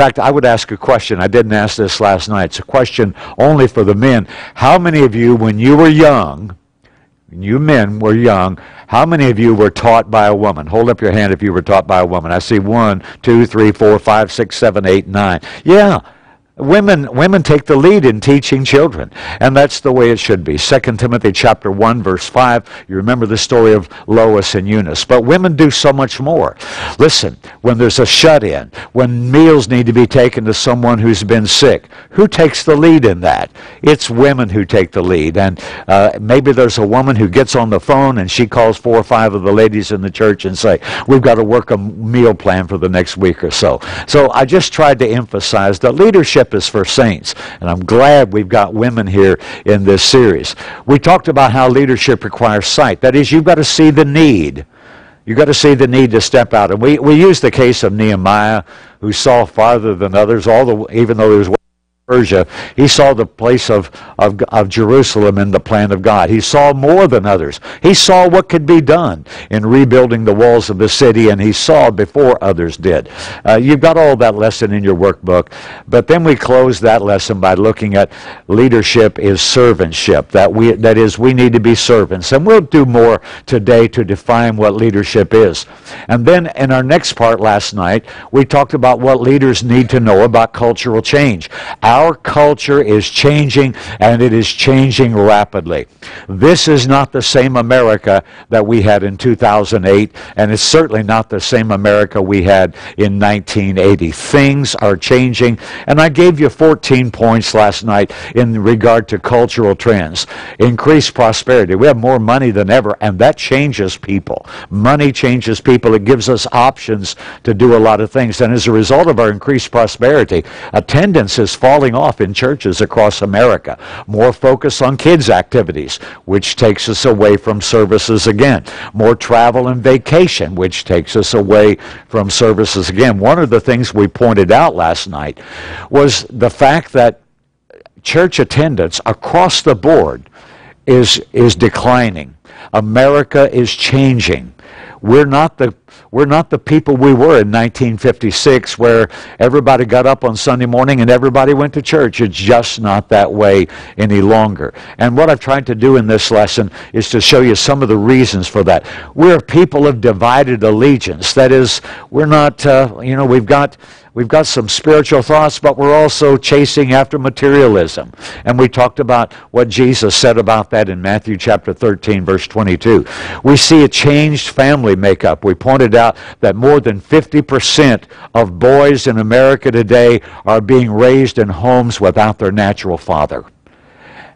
Fact, I would ask a question. I didn't ask this last night. It's a question only for the men. How many of you, when you were young, you men were young, how many of you were taught by a woman? Hold up your hand if you were taught by a woman. I see one, two, three, four, five, six, seven, eight, nine. Yeah. Women, women take the lead in teaching children, and that's the way it should be. 2 Timothy chapter 1, verse 5, you remember the story of Lois and Eunice. But women do so much more. Listen, when there's a shut-in, when meals need to be taken to someone who's been sick, who takes the lead in that? It's women who take the lead. And uh, maybe there's a woman who gets on the phone and she calls four or five of the ladies in the church and say, we've got to work a meal plan for the next week or so. So I just tried to emphasize that leadership is for saints. And I'm glad we've got women here in this series. We talked about how leadership requires sight. That is, you've got to see the need. You've got to see the need to step out. And we, we use the case of Nehemiah, who saw farther than others, all the, even though there was Persia, he saw the place of, of, of, Jerusalem in the plan of God. He saw more than others. He saw what could be done in rebuilding the walls of the city, and he saw before others did. Uh, you've got all that lesson in your workbook, but then we close that lesson by looking at leadership is servantship. That, we, that is, we need to be servants. And we'll do more today to define what leadership is. And then in our next part last night, we talked about what leaders need to know about cultural change. Our our culture is changing, and it is changing rapidly. This is not the same America that we had in 2008, and it's certainly not the same America we had in 1980. Things are changing, and I gave you 14 points last night in regard to cultural trends. Increased prosperity. We have more money than ever, and that changes people. Money changes people. It gives us options to do a lot of things, and as a result of our increased prosperity, attendance is falling off in churches across America. More focus on kids' activities, which takes us away from services again. More travel and vacation, which takes us away from services again. One of the things we pointed out last night was the fact that church attendance across the board is, is declining. America is changing. We're not the we're not the people we were in 1956 where everybody got up on Sunday morning and everybody went to church. It's just not that way any longer. And what I've tried to do in this lesson is to show you some of the reasons for that. We're people of divided allegiance. That is, we're not, uh, you know, we've got We've got some spiritual thoughts, but we're also chasing after materialism. And we talked about what Jesus said about that in Matthew chapter 13, verse 22. We see a changed family makeup. We pointed out that more than 50% of boys in America today are being raised in homes without their natural father.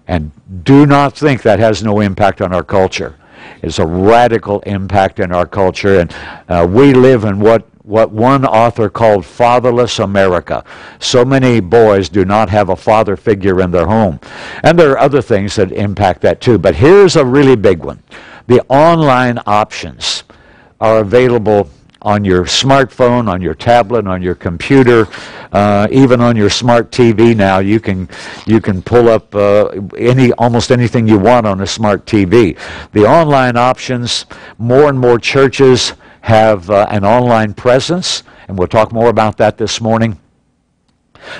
And do not think that has no impact on our culture. It's a radical impact in our culture. And uh, we live in what what one author called fatherless America. So many boys do not have a father figure in their home. And there are other things that impact that too. But here's a really big one. The online options are available on your smartphone, on your tablet, on your computer, uh, even on your smart TV now. You can you can pull up uh, any almost anything you want on a smart TV. The online options, more and more churches have uh, an online presence, and we'll talk more about that this morning.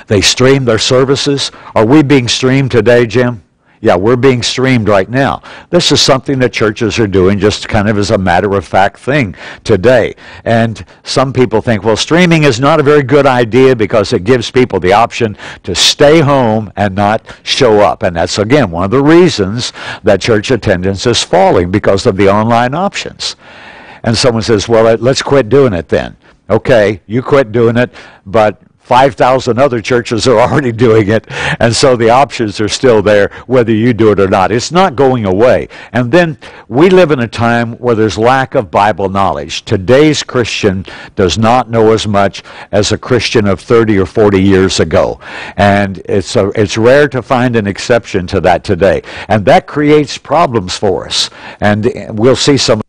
They stream their services. Are we being streamed today, Jim? Yeah, we're being streamed right now. This is something that churches are doing just kind of as a matter of fact thing today. And some people think, well, streaming is not a very good idea because it gives people the option to stay home and not show up. And that's, again, one of the reasons that church attendance is falling because of the online options and someone says, well, let's quit doing it then. Okay, you quit doing it, but 5,000 other churches are already doing it, and so the options are still there whether you do it or not. It's not going away. And then we live in a time where there's lack of Bible knowledge. Today's Christian does not know as much as a Christian of 30 or 40 years ago. And it's, a, it's rare to find an exception to that today. And that creates problems for us. And we'll see some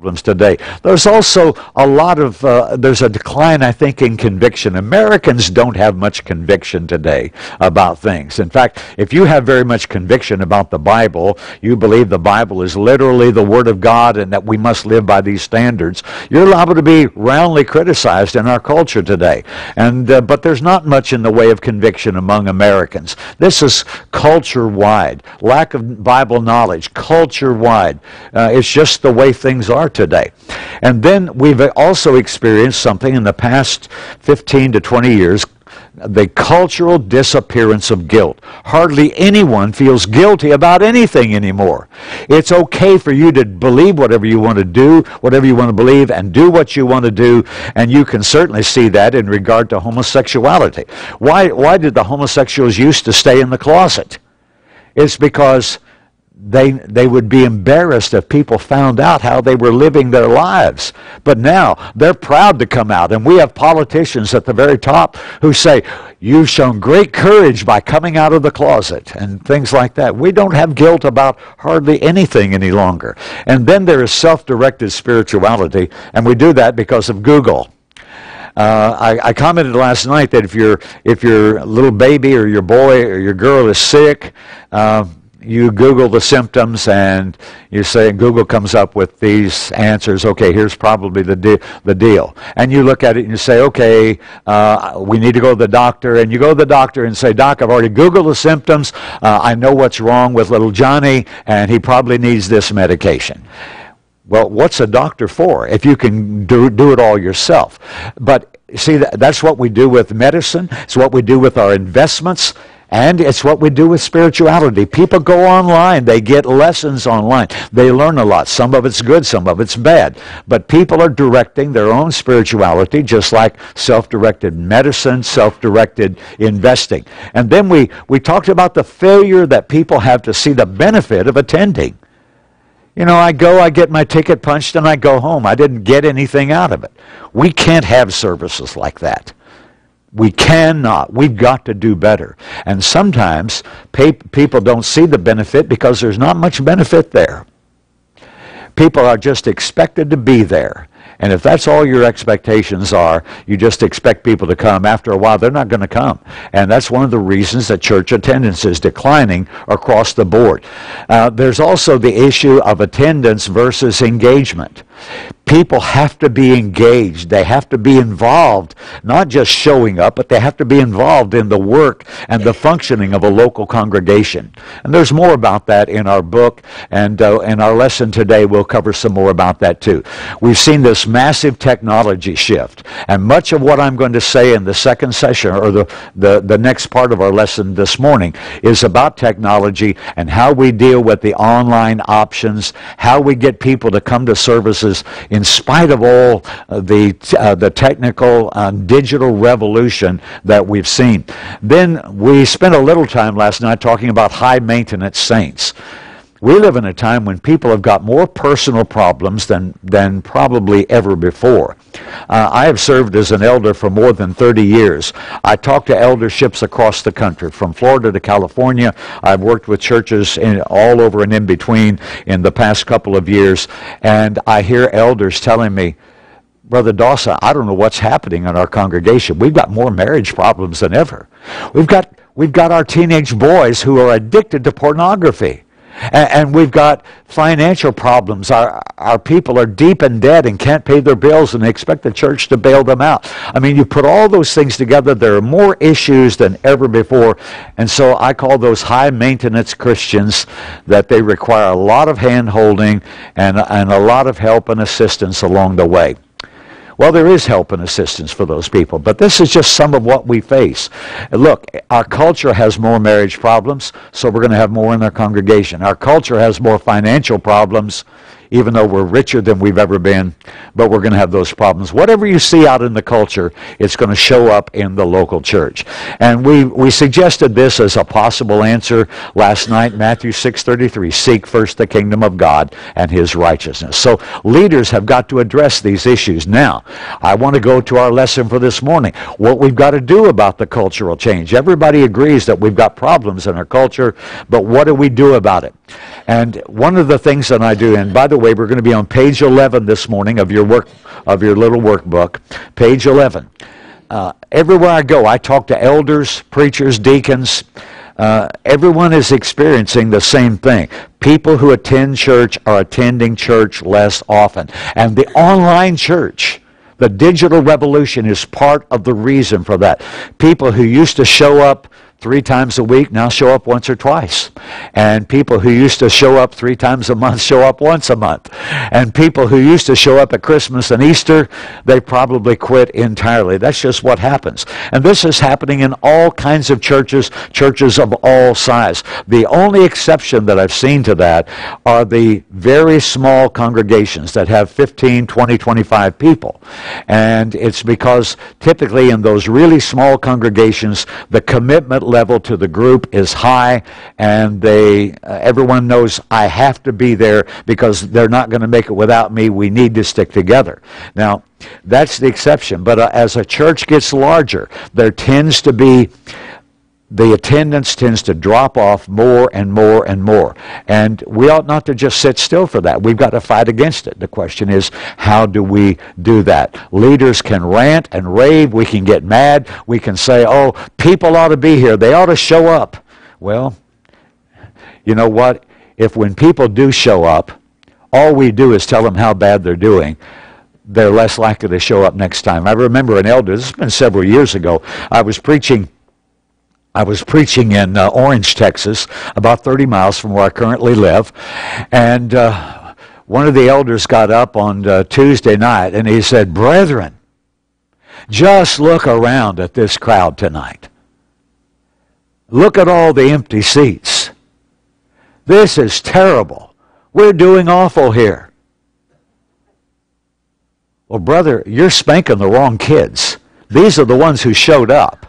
problems today. There's also a lot of, uh, there's a decline, I think, in conviction. Americans don't have much conviction today about things. In fact, if you have very much conviction about the Bible, you believe the Bible is literally the Word of God and that we must live by these standards, you're liable to be roundly criticized in our culture today. And, uh, but there's not much in the way of conviction among Americans. This is culture-wide. Lack of Bible knowledge, culture-wide. Uh, it's just the way things are today. And then we've also experienced something in the past 15 to 20 years the cultural disappearance of guilt. Hardly anyone feels guilty about anything anymore. It's okay for you to believe whatever you want to do, whatever you want to believe, and do what you want to do, and you can certainly see that in regard to homosexuality. Why, why did the homosexuals used to stay in the closet? It's because they, they would be embarrassed if people found out how they were living their lives. But now they're proud to come out. And we have politicians at the very top who say, You've shown great courage by coming out of the closet and things like that. We don't have guilt about hardly anything any longer. And then there is self directed spirituality, and we do that because of Google. Uh, I, I, commented last night that if your if your little baby or your boy or your girl is sick, uh, you Google the symptoms and you say, Google comes up with these answers. Okay, here's probably the, de- the deal. And you look at it and you say, okay, uh, we need to go to the doctor. And you go to the doctor and say, Doc, I've already Googled the symptoms. Uh, I know what's wrong with little Johnny, and he probably needs this medication. Well, what's a doctor for if you can do, do it all yourself? But see, that's what we do with medicine. It's what we do with our investments. And it's what we do with spirituality. People go online, they get lessons online, they learn a lot. Some of it's good, some of it's bad. But people are directing their own spirituality, just like self directed medicine, self directed investing. And then we, we talked about the failure that people have to see the benefit of attending. You know, I go, I get my ticket punched, and I go home. I didn't get anything out of it. We can't have services like that. We cannot. We've got to do better. And sometimes people don't see the benefit because there's not much benefit there. People are just expected to be there. And if that's all your expectations are, you just expect people to come. After a while, they're not going to come. And that's one of the reasons that church attendance is declining across the board. Uh, there's also the issue of attendance versus engagement people have to be engaged. They have to be involved, not just showing up, but they have to be involved in the work and the functioning of a local congregation. And there's more about that in our book, and uh, in our lesson today we'll cover some more about that too. We've seen this massive technology shift, and much of what I'm going to say in the second session, or the, the, the next part of our lesson this morning, is about technology and how we deal with the online options, how we get people to come to services in spite of all uh, the, uh, the technical digital revolution that we've seen. Then we spent a little time last night talking about high maintenance saints. We live in a time when people have got more personal problems than, than probably ever before. Uh, I have served as an elder for more than 30 years. I talk to elderships across the country, from Florida to California. I've worked with churches in, all over and in between in the past couple of years, and I hear elders telling me, Brother Dawson, I don't know what's happening in our congregation. We've got more marriage problems than ever. We've got, we've got our teenage boys who are addicted to pornography. And, we've got financial problems. Our, our people are deep in debt and can't pay their bills, and they expect the church to bail them out. I mean, you put all those things together, there are more issues than ever before. And so I call those high maintenance Christians that they require a lot of hand holding and, and a lot of help and assistance along the way. Well, there is help and assistance for those people, but this is just some of what we face. Look, our culture has more marriage problems, so we're going to have more in our congregation. Our culture has more financial problems, even though we're richer than we've ever been, but we're going to have those problems. Whatever you see out in the culture, it's going to show up in the local church. And we, we suggested this as a possible answer last night, Matthew 6.33, seek first the kingdom of God and his righteousness. So leaders have got to address these issues. Now, I want to go to our lesson for this morning, what we've got to do about the cultural change. Everybody agrees that we've got problems in our culture, but what do we do about it? And one of the things that I do, and by the way, we're going to be on page 11 this morning of your work of your little workbook, page 11. Uh, everywhere I go, I talk to elders, preachers, deacons. Uh, everyone is experiencing the same thing. People who attend church are attending church less often. And the online church, the digital revolution is part of the reason for that. People who used to show up three times a week now show up once or twice. And people who used to show up three times a month show up once a month. And people who used to show up at Christmas and Easter, they probably quit entirely. That's just what happens. And this is happening in all kinds of churches, churches of all size. The only exception that I've seen to that are the very small congregations that have 15, 20, 25 people. And it's because typically in those really small congregations, the commitment level to the group is high, and they uh, everyone knows I have to be there because they're not going to make it without me. We need to stick together. Now, that's the exception. But uh, as a church gets larger, there tends to be the attendance tends to drop off more and more and more. And we ought not to just sit still for that. We've got to fight against it. The question is, how do we do that? Leaders can rant and rave. We can get mad. We can say, oh, people ought to be here. They ought to show up. Well, you know what? If when people do show up, all we do is tell them how bad they're doing, they're less likely to show up next time. I remember an elder, this has been several years ago, I was preaching I was preaching in uh, Orange, Texas, about 30 miles from where I currently live, and uh, one of the elders got up on uh, Tuesday night and he said, Brethren, just look around at this crowd tonight. Look at all the empty seats. This is terrible. We're doing awful here. Well, brother, you're spanking the wrong kids. These are the ones who showed up.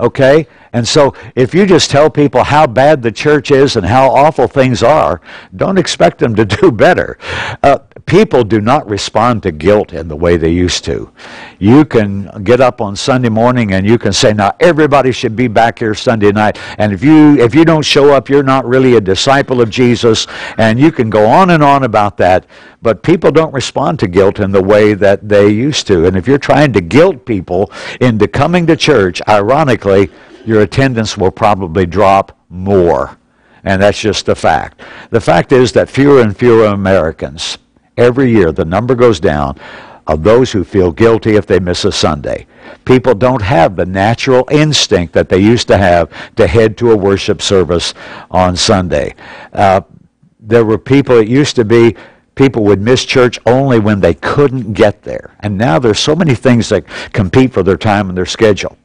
Okay? And so if you just tell people how bad the church is and how awful things are, don't expect them to do better. Uh, people do not respond to guilt in the way they used to. You can get up on Sunday morning and you can say, now everybody should be back here Sunday night. And if you, if you don't show up, you're not really a disciple of Jesus. And you can go on and on about that. But people don't respond to guilt in the way that they used to. And if you're trying to guilt people into coming to church, ironically, your attendance will probably drop more. And that's just a fact. The fact is that fewer and fewer Americans, every year, the number goes down of those who feel guilty if they miss a Sunday. People don't have the natural instinct that they used to have to head to a worship service on Sunday. Uh, there were people, it used to be people would miss church only when they couldn't get there. And now there's so many things that compete for their time and their schedule.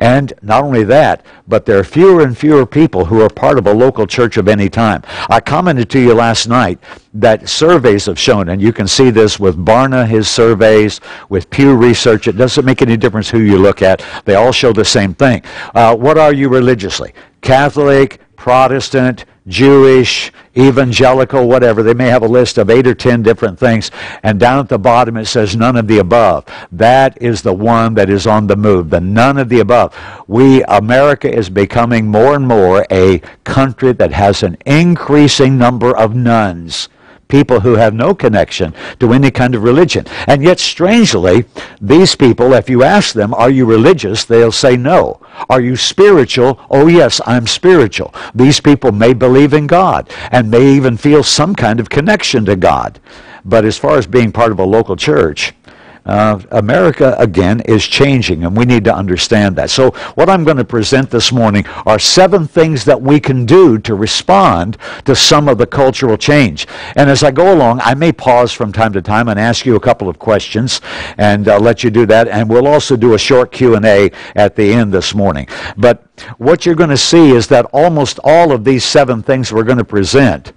And not only that, but there are fewer and fewer people who are part of a local church of any time. I commented to you last night that surveys have shown, and you can see this with Barna, his surveys, with Pew Research. It doesn't make any difference who you look at. They all show the same thing. Uh, what are you religiously? Catholic, Protestant, Jewish, evangelical, whatever. They may have a list of eight or ten different things. And down at the bottom it says none of the above. That is the one that is on the move, the none of the above. We, America is becoming more and more a country that has an increasing number of nones people who have no connection to any kind of religion. And yet, strangely, these people, if you ask them, Are you religious? they'll say no. Are you spiritual? Oh, yes, I'm spiritual. These people may believe in God and may even feel some kind of connection to God. But as far as being part of a local church, uh, America, again, is changing, and we need to understand that. So, what I'm going to present this morning are seven things that we can do to respond to some of the cultural change. And as I go along, I may pause from time to time and ask you a couple of questions, and uh, let you do that. And we'll also do a short Q&A at the end this morning. But what you're going to see is that almost all of these seven things we're going to present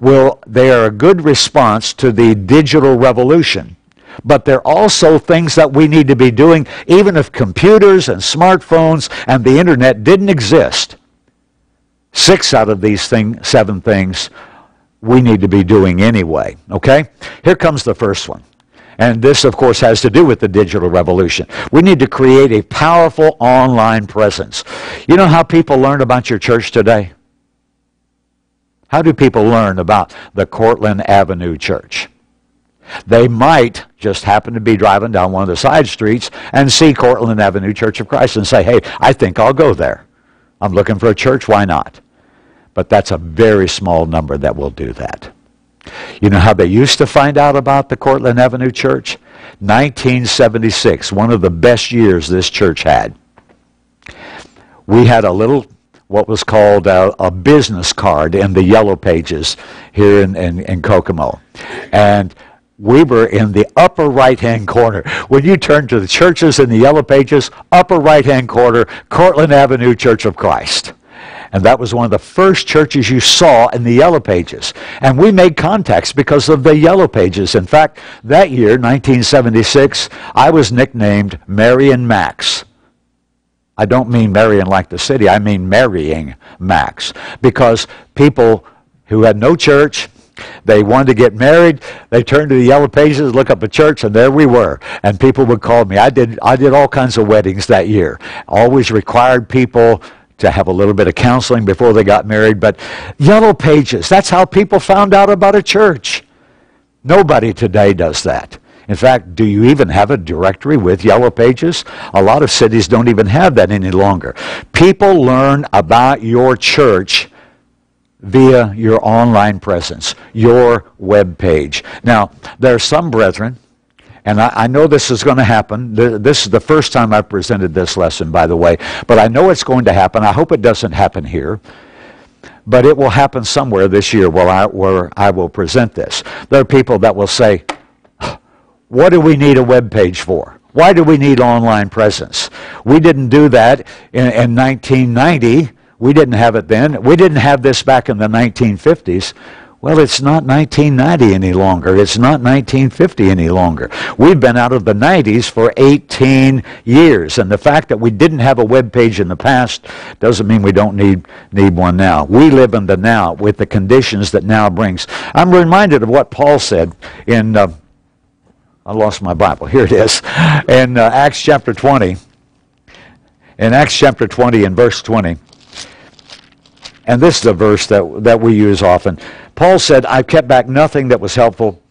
will they are a good response to the digital revolution but they're also things that we need to be doing even if computers and smartphones and the internet didn't exist. Six out of these thing, seven things we need to be doing anyway. Okay? Here comes the first one. And this, of course, has to do with the digital revolution. We need to create a powerful online presence. You know how people learn about your church today? How do people learn about the Courtland Avenue Church? They might just happen to be driving down one of the side streets and see Courtland Avenue Church of Christ and say, hey, I think I'll go there. I'm looking for a church, why not? But that's a very small number that will do that. You know how they used to find out about the Courtland Avenue Church? 1976, one of the best years this church had. We had a little, what was called a, a business card in the yellow pages here in, in, in Kokomo. And we were in the upper right hand corner. When you turn to the churches in the yellow pages, upper right hand corner, Courtland Avenue Church of Christ. And that was one of the first churches you saw in the Yellow Pages. And we made contacts because of the Yellow Pages. In fact, that year, 1976, I was nicknamed Marion Max. I don't mean Marion like the city, I mean marrying Max. Because people who had no church, they wanted to get married. They turned to the yellow pages, look up a church, and there we were. And people would call me. I did. I did all kinds of weddings that year. Always required people to have a little bit of counseling before they got married. But yellow pages. That's how people found out about a church. Nobody today does that. In fact, do you even have a directory with yellow pages? A lot of cities don't even have that any longer. People learn about your church via your online presence, your web page. Now, there are some brethren, and I, I know this is going to happen. This is the first time I've presented this lesson, by the way, but I know it's going to happen. I hope it doesn't happen here. But it will happen somewhere this year where I, where I will present this. There are people that will say, What do we need a web page for? Why do we need online presence? We didn't do that in, in 1990 we didn't have it then. We didn't have this back in the 1950s. Well, it's not 1990 any longer. It's not 1950 any longer. We've been out of the 90s for 18 years. And the fact that we didn't have a web page in the past doesn't mean we don't need, need one now. We live in the now with the conditions that now brings. I'm reminded of what Paul said in, uh, I lost my Bible. Here it is. In uh, Acts chapter 20. In Acts chapter 20 and verse 20. And this is a verse that, that we use often. Paul said, I've kept back nothing that was helpful,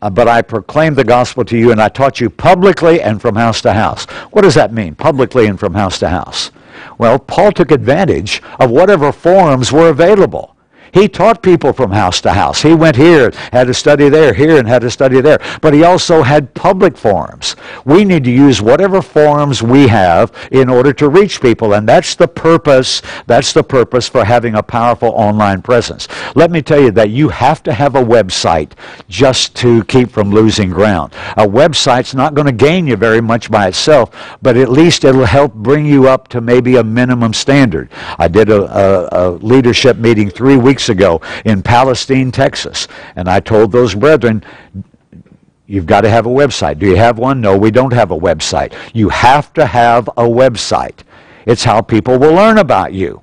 uh, but I proclaimed the gospel to you, and I taught you publicly and from house to house. What does that mean, publicly and from house to house? Well, Paul took advantage of whatever forums were available. He taught people from house to house. He went here, had to study there, here, and had to study there. But he also had public forums. We need to use whatever forums we have in order to reach people, and that's the purpose. That's the purpose for having a powerful online presence. Let me tell you that you have to have a website just to keep from losing ground. A website's not going to gain you very much by itself, but at least it'll help bring you up to maybe a minimum standard. I did a, a, a leadership meeting three weeks weeks ago in Palestine, Texas. And I told those brethren, You've got to have a website. Do you have one? No, we don't have a website. You have to have a website. It's how people will learn about you.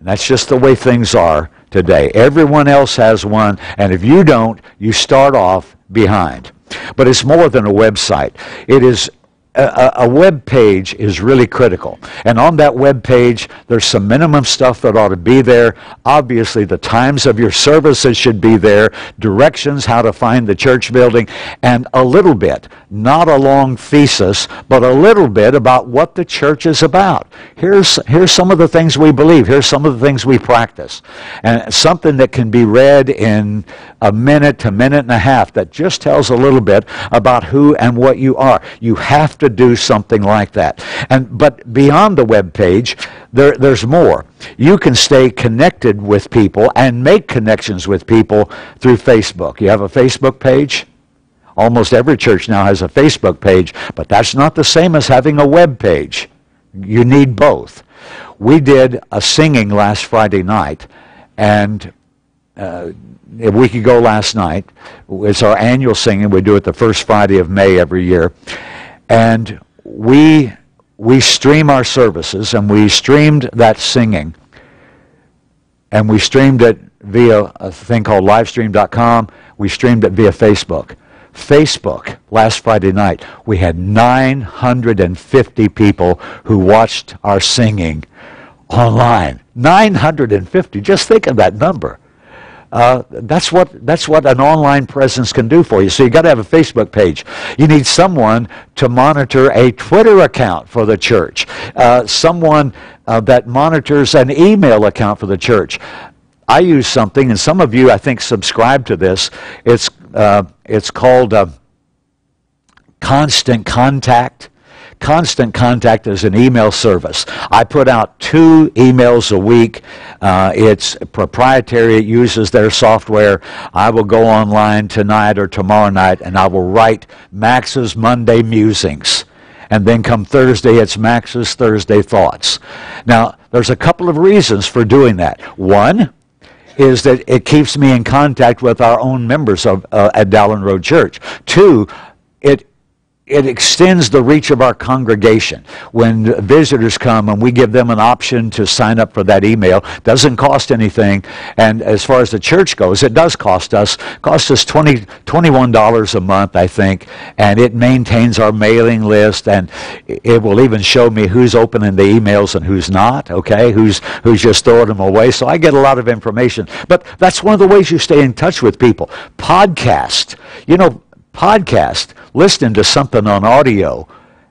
And that's just the way things are today. Everyone else has one, and if you don't, you start off behind. But it's more than a website. It is a, a, web page is really critical. And on that web page, there's some minimum stuff that ought to be there. Obviously, the times of your services should be there, directions how to find the church building, and a little bit, not a long thesis, but a little bit about what the church is about. Here's, here's some of the things we believe. Here's some of the things we practice. And something that can be read in a minute to minute and a half that just tells a little bit about who and what you are. You have to do something like that. And but beyond the web page, there, there's more. You can stay connected with people and make connections with people through Facebook. You have a Facebook page? Almost every church now has a Facebook page, but that's not the same as having a web page. You need both. We did a singing last Friday night, and uh, a week ago last night. It's our annual singing. We do it the first Friday of May every year. And we, we stream our services, and we streamed that singing. And we streamed it via a thing called livestream.com. We streamed it via Facebook. Facebook, last Friday night, we had 950 people who watched our singing online. 950. Just think of that number. Uh, that's what that's what an online presence can do for you. So you got to have a Facebook page. You need someone to monitor a Twitter account for the church. Uh, someone uh, that monitors an email account for the church. I use something, and some of you I think subscribe to this. It's uh, it's called uh, Constant Contact. Constant Contact is an email service. I put out two emails a week. Uh, it's proprietary. It uses their software. I will go online tonight or tomorrow night and I will write Max's Monday musings. And then come Thursday, it's Max's Thursday thoughts. Now, there's a couple of reasons for doing that. One, is that it keeps me in contact with our own members of, uh, at Dowlen Road Church. Two, it it extends the reach of our congregation. When visitors come and we give them an option to sign up for that email, doesn't cost anything. And as far as the church goes, it does cost us, cost us 20, $21 a month, I think. And it maintains our mailing list and it will even show me who's opening the emails and who's not, okay? Who's, who's just throwing them away. So I get a lot of information. But that's one of the ways you stay in touch with people. Podcast. You know, podcast, listening to something on audio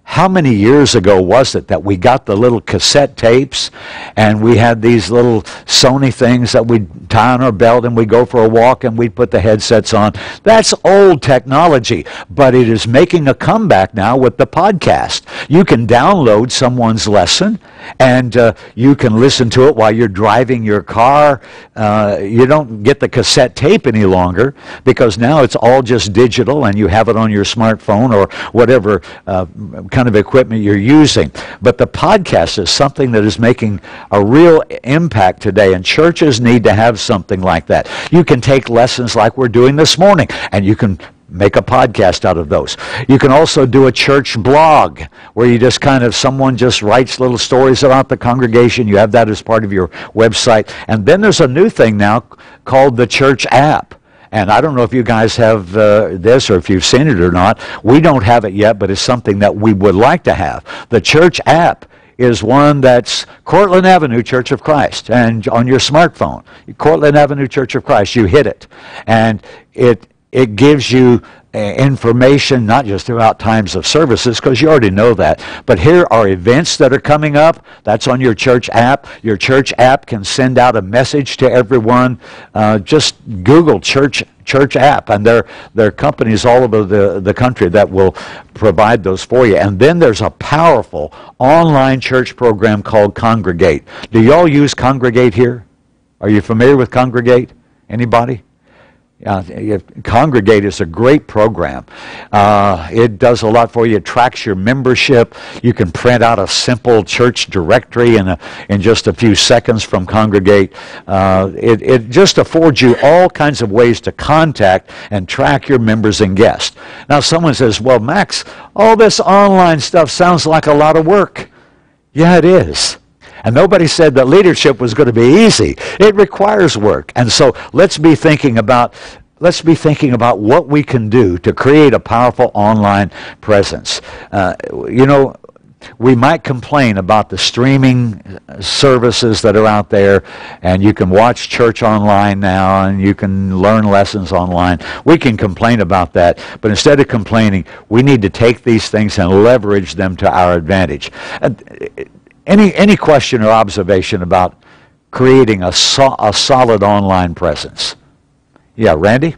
how many years ago was it that we got the little cassette tapes and we had these little Sony things that we'd tie on our belt and we'd go for a walk and we'd put the headsets on? That's old technology, but it is making a comeback now with the podcast. You can download someone's lesson and uh, you can listen to it while you're driving your car. Uh, you don't get the cassette tape any longer because now it's all just digital and you have it on your smartphone or whatever uh, kind of equipment you're using. But the podcast is something that is making a real impact today, and churches need to have something like that. You can take lessons like we're doing this morning, and you can make a podcast out of those. You can also do a church blog where you just kind of someone just writes little stories about the congregation. You have that as part of your website. And then there's a new thing now called the church app. And I don't know if you guys have uh, this or if you've seen it or not. We don't have it yet, but it's something that we would like to have. The church app is one that's Courtland Avenue Church of Christ. And on your smartphone, Courtland Avenue Church of Christ, you hit it. And it, it gives you uh, information not just about times of services because you already know that. But here are events that are coming up. That's on your church app. Your church app can send out a message to everyone. Uh, just google church church app and there, there are companies all over the, the country that will provide those for you. And then there's a powerful online church program called congregate. Do y'all use congregate here? Are you familiar with congregate? Anybody uh, Congregate is a great program. Uh, it does a lot for you. It tracks your membership. You can print out a simple church directory in, a, in just a few seconds from Congregate. Uh, it, it just affords you all kinds of ways to contact and track your members and guests. Now, someone says, Well, Max, all this online stuff sounds like a lot of work. Yeah, it is. And nobody said that leadership was going to be easy. It requires work. And so let's be thinking about let's be thinking about what we can do to create a powerful online presence. Uh, you know, we might complain about the streaming services that are out there, and you can watch church online now, and you can learn lessons online. We can complain about that, but instead of complaining, we need to take these things and leverage them to our advantage. Any, any question or observation about creating a, so, a solid online presence? Yeah, Randy?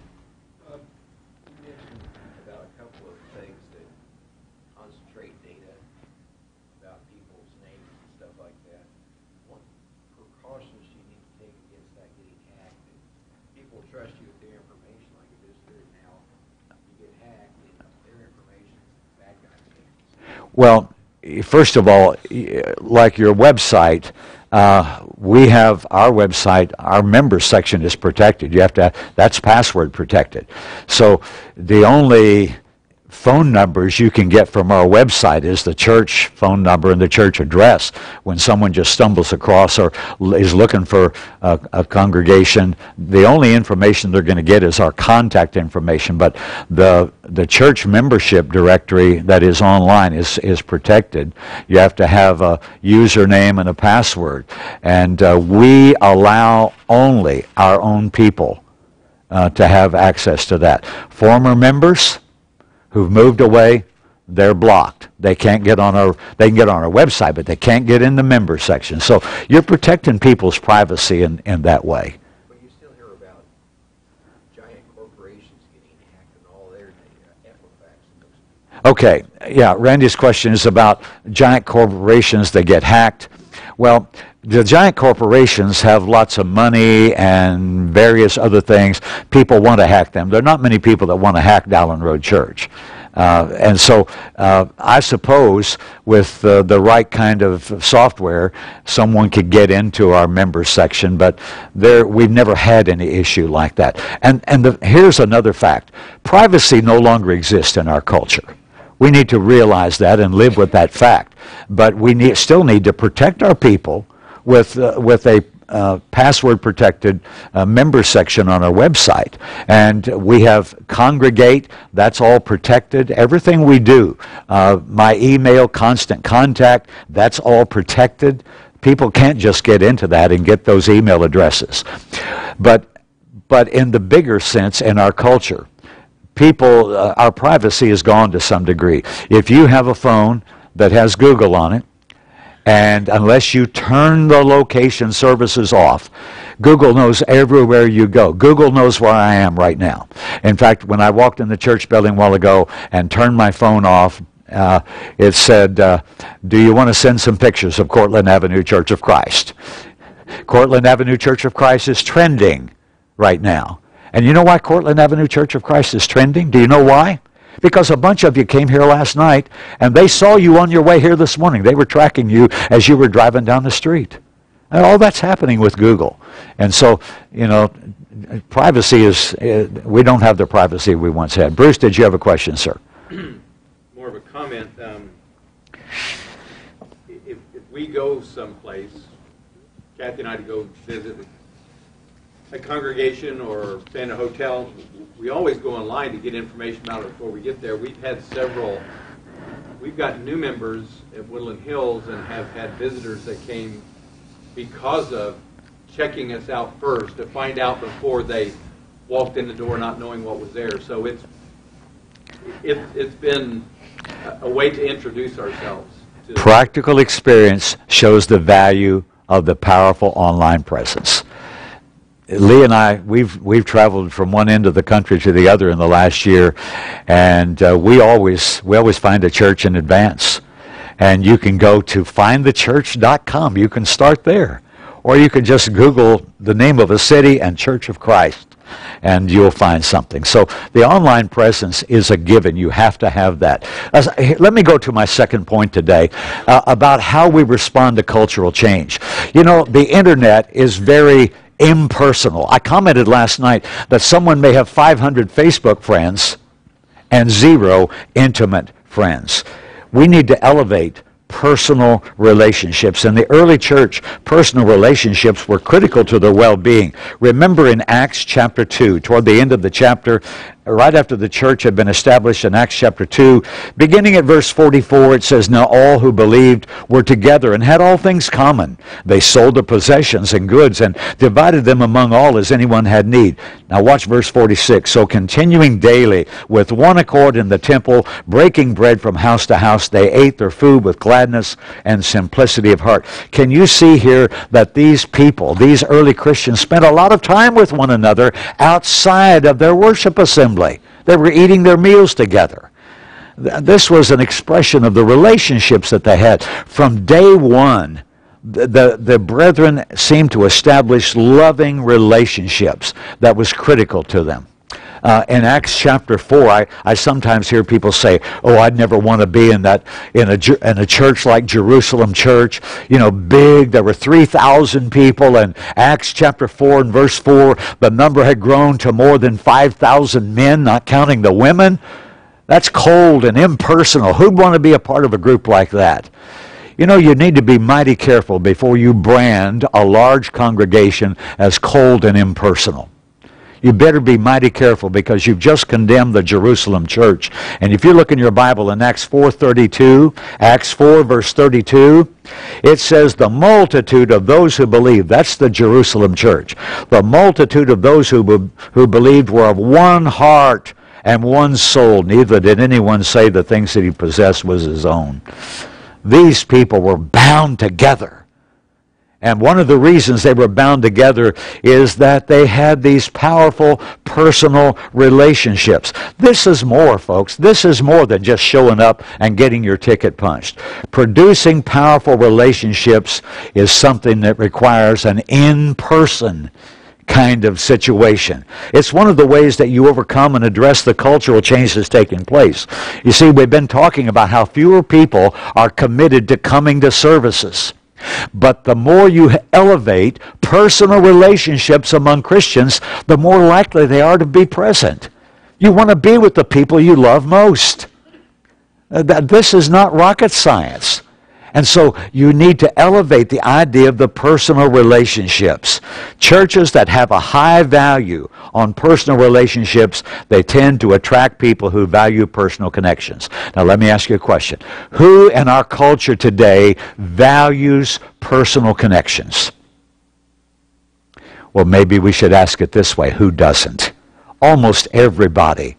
Well, first of all, like your website, uh, we have our website, our members section is protected. You have to, have, that's password protected. So the only phone numbers you can get from our website is the church phone number and the church address. When someone just stumbles across or is looking for a, a congregation, the only information they're going to get is our contact information. But the the church membership directory that is online is is protected. You have to have a username and a password, and uh, we allow only our own people uh, to have access to that. Former members who've moved away, they're blocked. They can't get on our they can get on our website, but they can't get in the member section. So you're protecting people's privacy in, in that way. But you still hear about giant corporations getting hacked and all their data, Equifax. Okay, yeah, Randy's question is about giant corporations that get hacked. Well, the giant corporations have lots of money and various other things. People want to hack them. There are not many people that want to hack Dowlen Road Church. Uh, and so uh, I suppose with uh, the right kind of software, someone could get into our members section, but there, we've never had any issue like that. And, and the, here's another fact. Privacy no longer exists in our culture. We need to realize that and live with that fact. But we need, still need to protect our people with, uh, with a uh, password protected uh, member section on our website. And we have Congregate, that's all protected. Everything we do, uh, my email, constant contact, that's all protected. People can't just get into that and get those email addresses. But, but in the bigger sense, in our culture, people, uh, our privacy is gone to some degree. If you have a phone that has Google on it, and unless you turn the location services off, Google knows everywhere you go. Google knows where I am right now. In fact, when I walked in the church building a while ago and turned my phone off, uh, it said, uh, Do you want to send some pictures of Courtland Avenue Church of Christ? Courtland Avenue Church of Christ is trending right now. And you know why Courtland Avenue Church of Christ is trending? Do you know why? Because a bunch of you came here last night and they saw you on your way here this morning. They were tracking you as you were driving down the street. And all that's happening with Google. And so, you know, privacy is, uh, we don't have the privacy we once had. Bruce, did you have a question, sir? More of a comment. Um, if, if we go someplace, Kathy and I to go visit a congregation or stay in a hotel, we always go online to get information about it before we get there. We've had several, we've got new members at Woodland Hills and have had visitors that came because of checking us out first to find out before they walked in the door not knowing what was there. So it's, it, it's been a- a way to introduce ourselves. to- Practical experience shows the value of the powerful online presence. Lee and I, we've we've traveled from one end of the country to the other in the last year, and uh, we always we always find a church in advance. And you can go to findthechurch.com. You can start there, or you can just Google the name of a city and Church of Christ, and you'll find something. So the online presence is a given. You have to have that. As, let me go to my second point today uh, about how we respond to cultural change. You know, the internet is very impersonal. I commented last night that someone may have 500 Facebook friends and zero intimate friends. We need to elevate personal relationships. In the early church, personal relationships were critical to their well-being. Remember in Acts chapter 2, toward the end of the chapter, right after the church had been established in Acts chapter 2, beginning at verse 44, it says, Now all who believed were together and had all things common. They sold their possessions and goods and divided them among all as anyone had need. Now watch verse 46. So continuing daily with one accord in the temple, breaking bread from house to house, they ate their food with gladness and simplicity of heart. Can you see here that these people, these early Christians, spent a lot of time with one another outside of their worship assembly? They were eating their meals together. This was an expression of the relationships that they had. From day one, the, the, the, brethren seemed to establish loving relationships that was critical to them. Uh, in Acts chapter 4, I, I sometimes hear people say, oh, I'd never want to be in that in a, in a church like Jerusalem church, you know, big. There were 3,000 people. And Acts chapter 4 and verse 4, the number had grown to more than 5,000 men, not counting the women. That's cold and impersonal. Who'd want to be a part of a group like that? You know, you need to be mighty careful before you brand a large congregation as cold and impersonal. You better be mighty careful because you've just condemned the Jerusalem church. And if you look in your Bible in Acts 4:32, Acts 4 verse 32, it says the multitude of those who believed, that's the Jerusalem church. The multitude of those who who believed were of one heart and one soul. Neither did anyone say the things that he possessed was his own. These people were bound together. And one of the reasons they were bound together is that they had these powerful personal relationships. This is more, folks. This is more than just showing up and getting your ticket punched. Producing powerful relationships is something that requires an in-person kind of situation. It's one of the ways that you overcome and address the cultural change that's taking place. You see, we've been talking about how fewer people are committed to coming to services. But the more you elevate personal relationships among Christians, the more likely they are to be present. You want to be with the people you love most. Uh, this is not rocket science. And so you need to elevate the idea of the personal relationships. Churches that have a high value on personal relationships, they tend to attract people who value personal connections. Now let me ask you a question. Who in our culture today values personal connections? Well, maybe we should ask it this way. Who doesn't? Almost everybody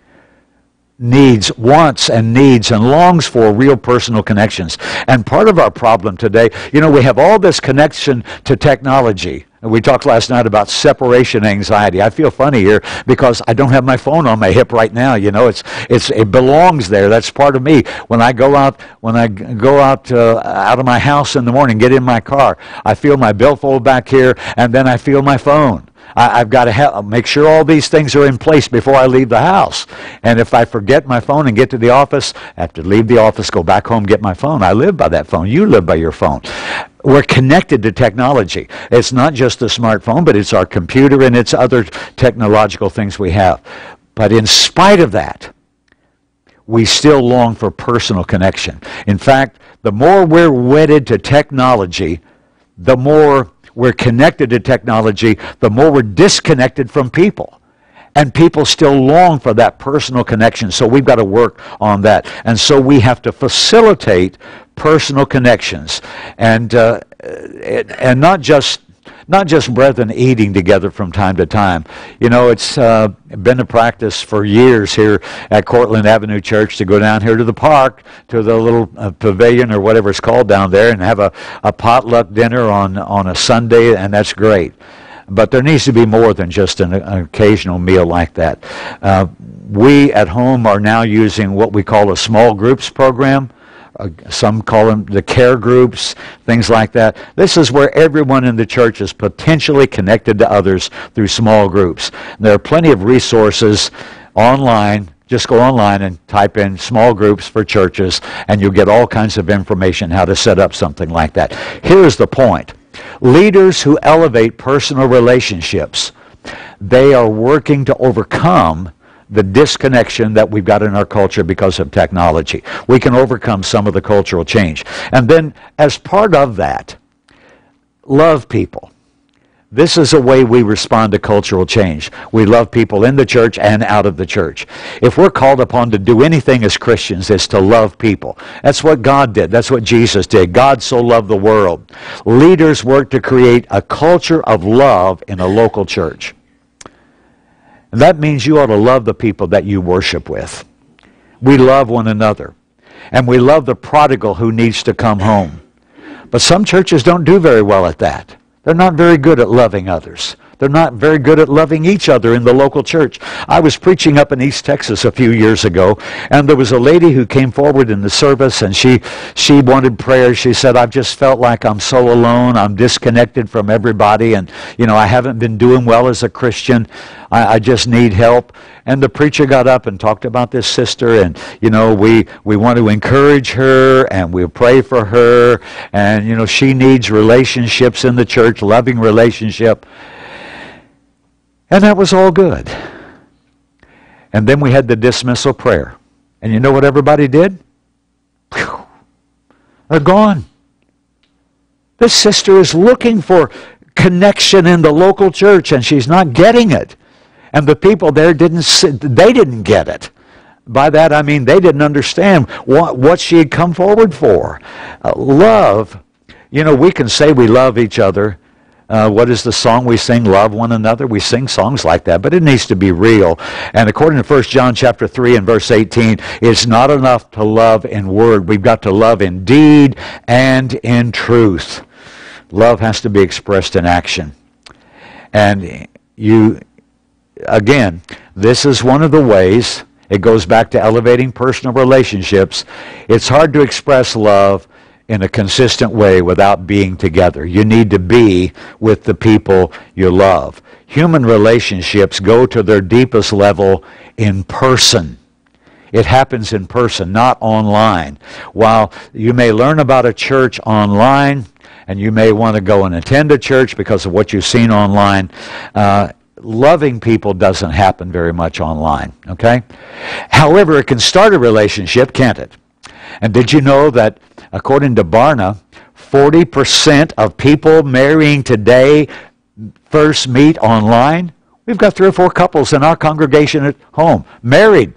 needs, wants and needs and longs for real personal connections. And part of our problem today, you know, we have all this connection to technology. We talked last night about separation anxiety. I feel funny here because I don't have my phone on my hip right now. You know, it's it's it belongs there. That's part of me. When I go out when I go out uh, out of my house in the morning, get in my car, I feel my billfold back here, and then I feel my phone. I, have got to make sure all these things are in place before I leave the house. And if I forget my phone and get to the office, I have to leave the office, go back home, get my phone. I live by that phone. You live by your phone. We're connected to technology. It's not just the smartphone, but it's our computer and it's other technological things we have. But in spite of that, we still long for personal connection. In fact, the more we're wedded to technology, the more we're connected to technology, the more we're disconnected from people. And people still long for that personal connection. So we've got to work on that. And so we have to facilitate personal connections. And, uh, and not just not just brethren eating together from time to time. You know, it's uh, been a practice for years here at Courtland Avenue Church to go down here to the park, to the little uh, pavilion or whatever it's called down there, and have a, a potluck dinner on, on a Sunday, and that's great. But there needs to be more than just an, an occasional meal like that. Uh, we at home are now using what we call a small groups program uh, some call them the care groups, things like that. This is where everyone in the church is potentially connected to others through small groups. There are plenty of resources online. Just go online and type in small groups for churches, and you'll get all kinds of information how to set up something like that. Here's the point leaders who elevate personal relationships, they are working to overcome the disconnection that we've got in our culture because of technology. We can overcome some of the cultural change. And then, as part of that, love people. This is a way we respond to cultural change. We love people in the church and out of the church. If we're called upon to do anything as Christians, it's to love people. That's what God did. That's what Jesus did. God so loved the world. Leaders work to create a culture of love in a local church. That means you ought to love the people that you worship with. We love one another. And we love the prodigal who needs to come home. But some churches don't do very well at that. They're not very good at loving others. They're not very good at loving each other in the local church. I was preaching up in East Texas a few years ago, and there was a lady who came forward in the service, and she, she wanted prayer. She said, I've just felt like I'm so alone. I'm disconnected from everybody, and, you know, I haven't been doing well as a Christian. I, I just need help. And the preacher got up and talked about this sister, and, you know, we, we want to encourage her, and we'll pray for her, and, you know, she needs relationships in the church, loving relationship. And that was all good. And then we had the dismissal prayer. And you know what everybody did? Whew. They're gone. This sister is looking for connection in the local church and she's not getting it. And the people there didn't they didn't get it. By that I mean they didn't understand what, what she had come forward for. Uh, love, you know, we can say we love each other. Uh, what is the song we sing? Love one another. We sing songs like that, but it needs to be real. And according to 1 John chapter 3 and verse 18, it's not enough to love in word. We've got to love in deed and in truth. Love has to be expressed in action. And you, again, this is one of the ways it goes back to elevating personal relationships. It's hard to express love in a consistent way without being together. You need to be with the people you love. Human relationships go to their deepest level in person. It happens in person, not online. While you may learn about a church online, and you may want to go and attend a church because of what you've seen online, uh, loving people doesn't happen very much online, okay? However, it can start a relationship, can't it? And did you know that according to Barna, 40% of people marrying today first meet online? We've got three or four couples in our congregation at home, married.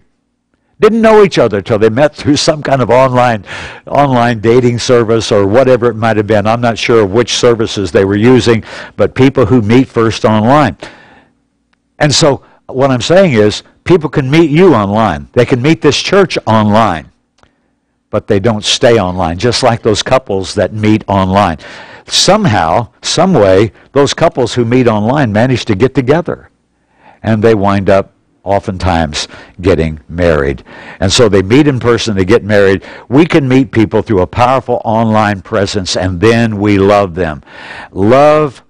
Didn't know each other till they met through some kind of online online dating service or whatever it might have been. I'm not sure of which services they were using, but people who meet first online. And so what I'm saying is people can meet you online. They can meet this church online. But they don't stay online, just like those couples that meet online. Somehow, some way, those couples who meet online manage to get together. And they wind up oftentimes getting married. And so they meet in person, they get married. We can meet people through a powerful online presence, and then we love them. Love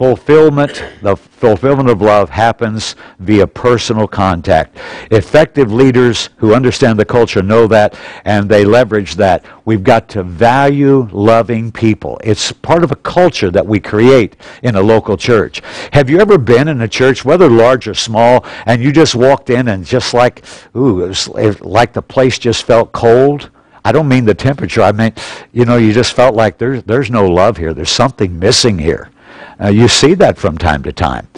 fulfillment, the fulfillment of love happens via personal contact. Effective leaders who understand the culture know that and they leverage that. We've got to value loving people. It's part of a culture that we create in a local church. Have you ever been in a church, whether large or small, and you just walked in and just like, ooh, it was like the place just felt cold? I don't mean the temperature. I mean, you know, you just felt like there's, there's no love here. There's something missing here. Uh, you see that from time to time.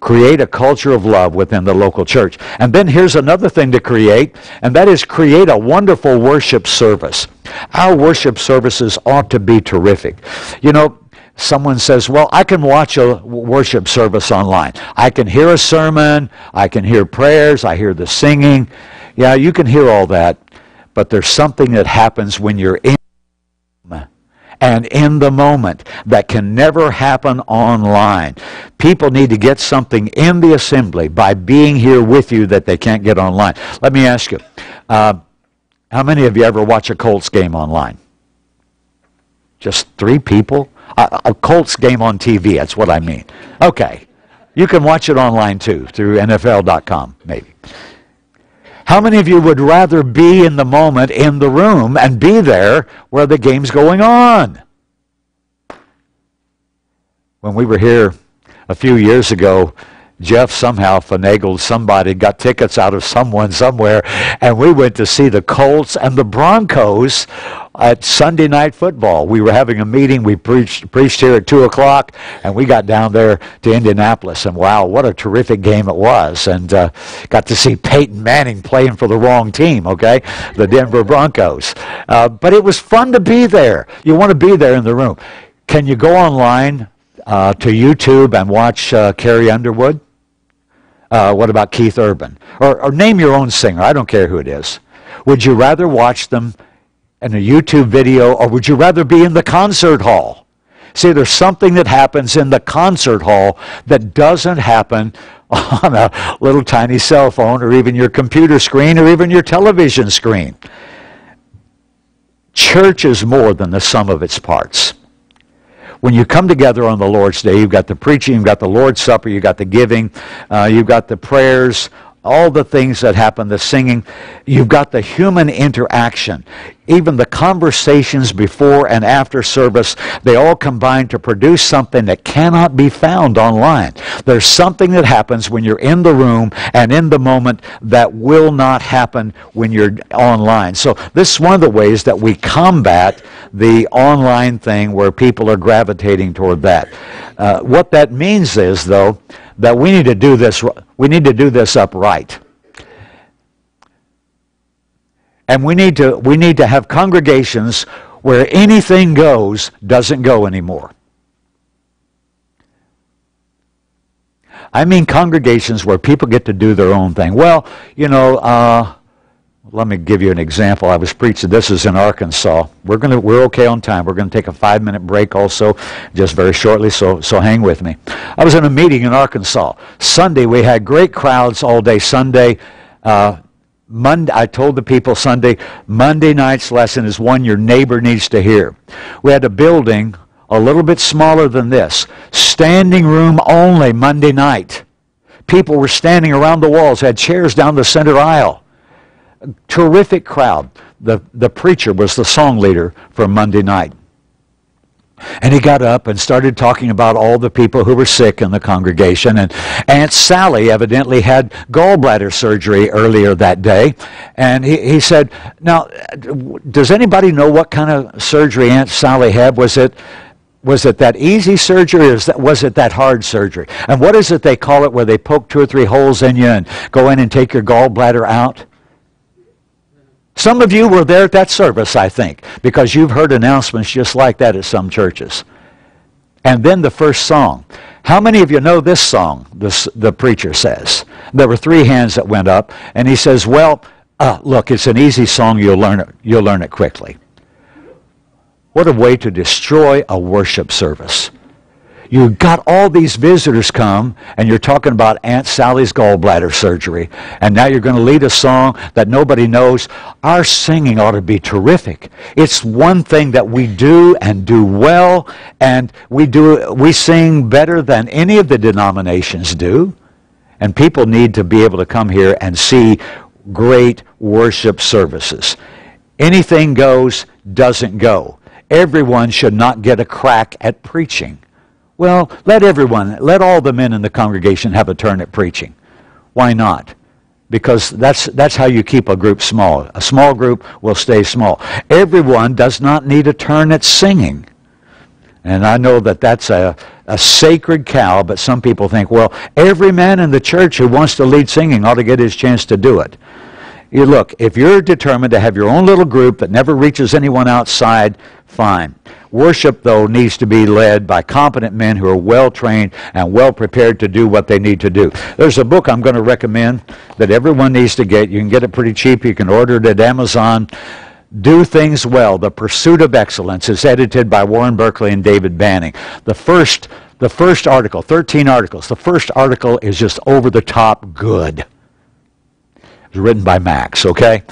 Create a culture of love within the local church. And then here's another thing to create, and that is create a wonderful worship service. Our worship services ought to be terrific. You know, someone says, Well, I can watch a worship service online. I can hear a sermon, I can hear prayers, I hear the singing. Yeah, you can hear all that, but there's something that happens when you're in and in the moment that can never happen online. People need to get something in the assembly by being here with you that they can't get online. Let me ask you, uh, how many of you ever watch a Colts game online? Just three people? Uh, a Colts game on TV, that's what I mean. Okay. You can watch it online too, through NFL.com, maybe. How many of you would rather be in the moment, in the room, and be there where the game's going on? When we were here a few years ago, Jeff somehow finagled somebody, got tickets out of someone somewhere, and we went to see the Colts and the Broncos at Sunday night football. We were having a meeting. We preached preached here at two o'clock, and we got down there to Indianapolis. And wow, what a terrific game it was! And uh, got to see Peyton Manning playing for the wrong team. Okay, the Denver Broncos. Uh, but it was fun to be there. You want to be there in the room. Can you go online uh, to YouTube and watch uh, Carrie Underwood? Uh, what about Keith Urban? Or, or name your own singer. I don't care who it is. Would you rather watch them in a YouTube video, or would you rather be in the concert hall? See, there's something that happens in the concert hall that doesn't happen on a little tiny cell phone or even your computer screen or even your television screen. Church is more than the sum of its parts. When you come together on the Lord's Day, you've got the preaching, you've got the Lord's Supper, you've got the giving, uh, you've got the prayers, all the things that happen, the singing. You've got the human interaction. Even the conversations before and after service, they all combine to produce something that cannot be found online. There's something that happens when you're in the room and in the moment that will not happen when you're online. So this is one of the ways that we combat the online thing where people are gravitating toward that. Uh, what that means is, though, that we need to do this we need to do this upright. And we need to we need to have congregations where anything goes doesn't go anymore. I mean congregations where people get to do their own thing. Well you know uh, let me give you an example. I was preaching. This is in Arkansas. We're gonna we're okay on time. We're gonna take a five minute break also, just very shortly. So so hang with me. I was in a meeting in Arkansas. Sunday we had great crowds all day. Sunday. Uh, Monday, I told the people Sunday, Monday night's lesson is one your neighbor needs to hear. We had a building a little bit smaller than this, standing room only Monday night. People were standing around the walls, had chairs down the center aisle terrific crowd. The, the preacher was the song leader for Monday night. And he got up and started talking about all the people who were sick in the congregation. And Aunt Sally evidently had gallbladder surgery earlier that day. And he, he said, Now, does anybody know what kind of surgery Aunt Sally had? Was it was it that easy surgery or was it that hard surgery? And what is it they call it where they poke two or three holes in you and go in and take your gallbladder out? Some of you were there at that service, I think, because you've heard announcements just like that at some churches. And then the first song. How many of you know this song, this, the preacher says? There were three hands that went up, and he says, Well, uh, look, it's an easy song, you'll learn, it, you'll learn it quickly. What a way to destroy a worship service. You've got all these visitors come, and you're talking about Aunt Sally's gallbladder surgery, and now you're going to lead a song that nobody knows. Our singing ought to be terrific. It's one thing that we do and do well, and we do we sing better than any of the denominations do. And people need to be able to come here and see great worship services. Anything goes, doesn't go. Everyone should not get a crack at preaching. Well, let everyone, let all the men in the congregation have a turn at preaching. Why not? Because that's, that's how you keep a group small. A small group will stay small. Everyone does not need a turn at singing. And I know that that's a, a sacred cow, but some people think, well, every man in the church who wants to lead singing ought to get his chance to do it. You look, if you're determined to have your own little group that never reaches anyone outside, fine. Worship, though, needs to be led by competent men who are well trained and well prepared to do what they need to do. There's a book I'm going to recommend that everyone needs to get. You can get it pretty cheap. You can order it at Amazon. Do Things Well, The Pursuit of Excellence. is edited by Warren Berkley and David Banning. The first, the first article, 13 articles, the first article is just over the top good. It's written by Max, okay?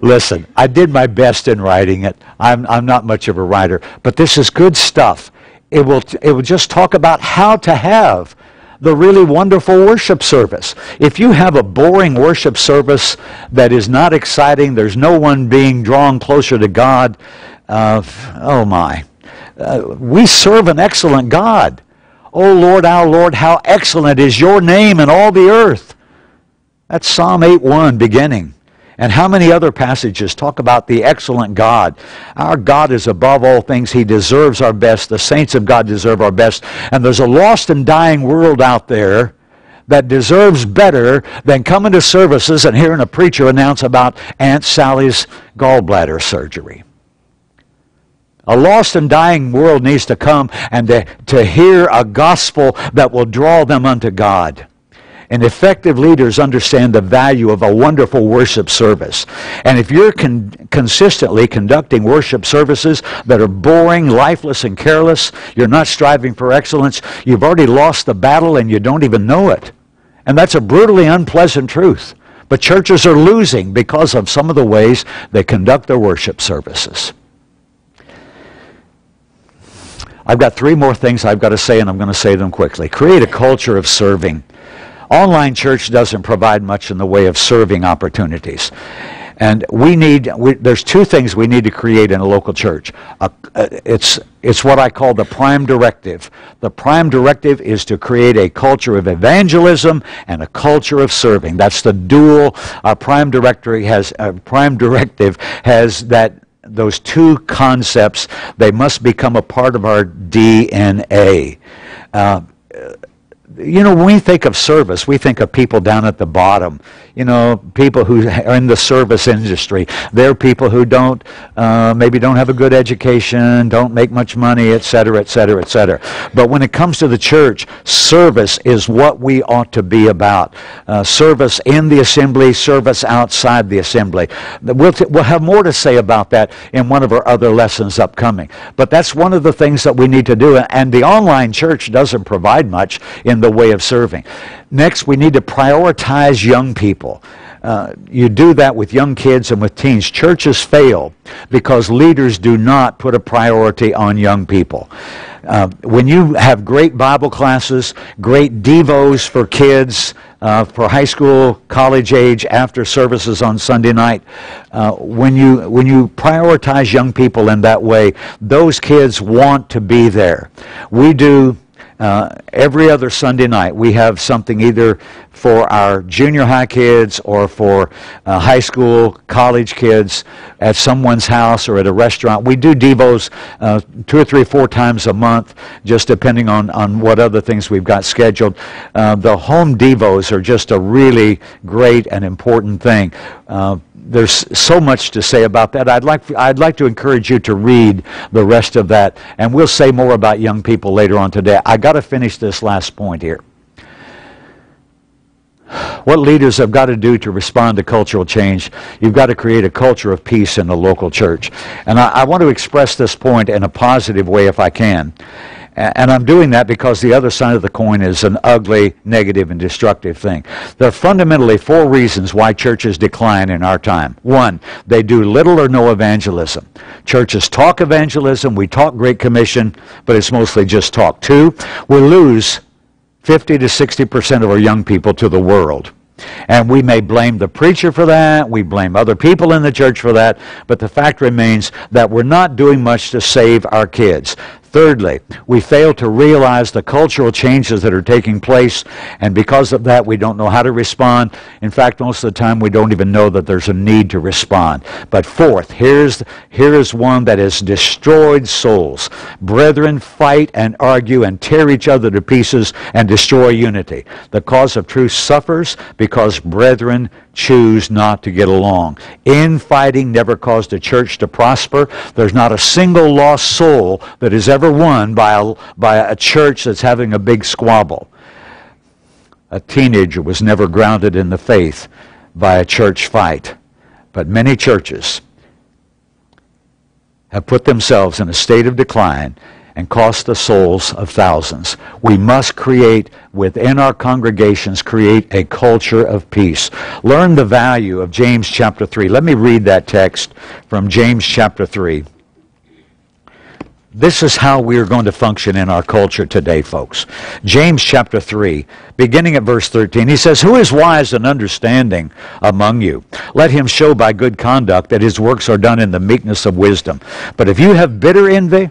Listen, I did my best in writing it. I'm, I'm not much of a writer, but this is good stuff. It will, it will just talk about how to have the really wonderful worship service. If you have a boring worship service that is not exciting, there's no one being drawn closer to God, uh, oh my. Uh, we serve an excellent God. Oh Lord, our Lord, how excellent is your name in all the earth. That's Psalm 8.1 beginning. And how many other passages talk about the excellent God? Our God is above all things. He deserves our best. The saints of God deserve our best. And there's a lost and dying world out there that deserves better than coming to services and hearing a preacher announce about Aunt Sally's gallbladder surgery. A lost and dying world needs to come and to, to hear a gospel that will draw them unto God. And effective leaders understand the value of a wonderful worship service. And if you're con- consistently conducting worship services that are boring, lifeless, and careless, you're not striving for excellence, you've already lost the battle and you don't even know it. And that's a brutally unpleasant truth. But churches are losing because of some of the ways they conduct their worship services. I've got three more things I've got to say, and I'm going to say them quickly. Create a culture of serving. Online church doesn't provide much in the way of serving opportunities. And we need, we, there's two things we need to create in a local church. Uh, it's, it's what I call the prime directive. The prime directive is to create a culture of evangelism and a culture of serving. That's the dual, our prime directory has, uh, prime directive has that those two concepts, they must become a part of our DNA. Uh, you know, when we think of service, we think of people down at the bottom. You know, people who are in the service industry. They're people who don't, uh, maybe don't have a good education, don't make much money, et cetera, et cetera, et cetera. But when it comes to the church, service is what we ought to be about. Uh, service in the assembly, service outside the assembly. We'll, t- we'll have more to say about that in one of our other lessons upcoming. But that's one of the things that we need to do. And the online church doesn't provide much in the way of serving. Next, we need to prioritize young people. Uh, you do that with young kids and with teens. Churches fail because leaders do not put a priority on young people. Uh, when you have great Bible classes, great devos for kids, uh, for high school, college age, after services on Sunday night, uh, when you when you prioritize young people in that way, those kids want to be there. We do uh, every other Sunday night, we have something either for our junior high kids or for uh, high school, college kids at someone's house or at a restaurant. We do Devos uh, two or three four times a month, just depending on, on what other things we've got scheduled. Uh, the home Devos are just a really great and important thing. Uh, there's so much to say about that. I'd like, I'd like to encourage you to read the rest of that, and we'll say more about young people later on today. I got to finish this last point here. What leaders have got to do to respond to cultural change, you've got to create a culture of peace in the local church. And I, I want to express this point in a positive way if I can. And I'm doing that because the other side of the coin is an ugly, negative, and destructive thing. There are fundamentally four reasons why churches decline in our time. One, they do little or no evangelism. Churches talk evangelism, we talk Great Commission, but it's mostly just talk. Two, we lose 50 to 60% of our young people to the world. And we may blame the preacher for that, we blame other people in the church for that, but the fact remains that we're not doing much to save our kids. Thirdly, we fail to realize the cultural changes that are taking place, and because of that, we don't know how to respond. In fact, most of the time, we don't even know that there's a need to respond. But fourth, here's, here is one that has destroyed souls. Brethren fight and argue and tear each other to pieces and destroy unity. The cause of truth suffers because brethren choose not to get along. Infighting never caused a church to prosper. There's not a single lost soul that is ever won by a, by a church that's having a big squabble. A teenager was never grounded in the faith by a church fight. But many churches have put themselves in a state of decline and cost the souls of thousands. We must create within our congregations, create a culture of peace. Learn the value of James chapter 3. Let me read that text from James chapter 3. This is how we are going to function in our culture today, folks. James chapter 3, beginning at verse 13, he says, Who is wise and understanding among you? Let him show by good conduct that his works are done in the meekness of wisdom. But if you have bitter envy,